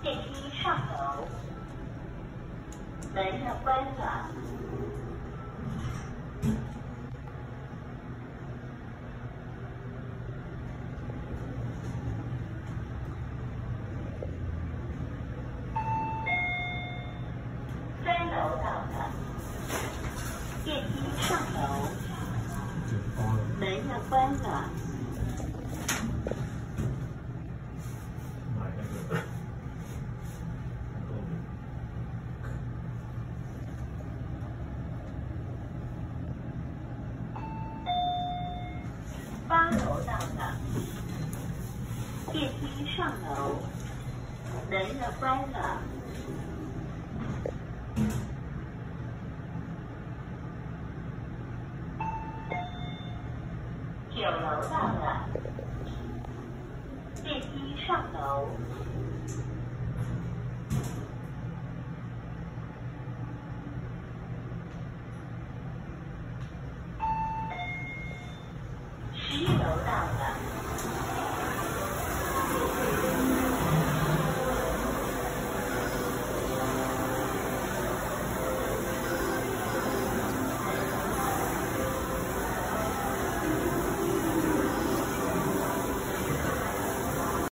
电梯上楼，门要关了。三楼到了，电梯上楼，门要关了。到了，电梯上楼，门要关了。九楼到了，电梯上楼，